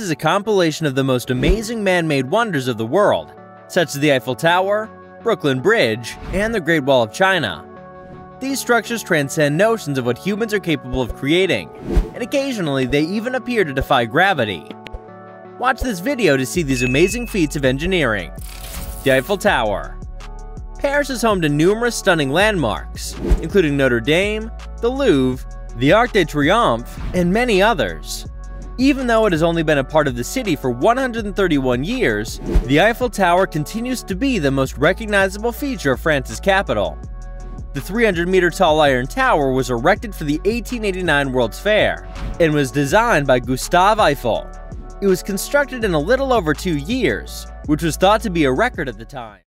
France is a compilation of the most amazing man-made wonders of the world, such as the Eiffel Tower, Brooklyn Bridge, and the Great Wall of China. These structures transcend notions of what humans are capable of creating, and occasionally they even appear to defy gravity. Watch this video to see these amazing feats of engineering. The Eiffel Tower Paris is home to numerous stunning landmarks, including Notre Dame, the Louvre, the Arc de Triomphe, and many others. Even though it has only been a part of the city for 131 years, the Eiffel Tower continues to be the most recognizable feature of France's capital. The 300 meter tall Iron Tower was erected for the 1889 World's Fair and was designed by Gustave Eiffel. It was constructed in a little over two years, which was thought to be a record at the time.